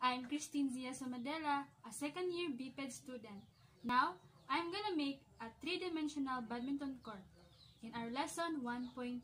I'm Christine Zia Samadela, a second year BPED student. Now, I'm gonna make a three-dimensional badminton court in our lesson 1.2.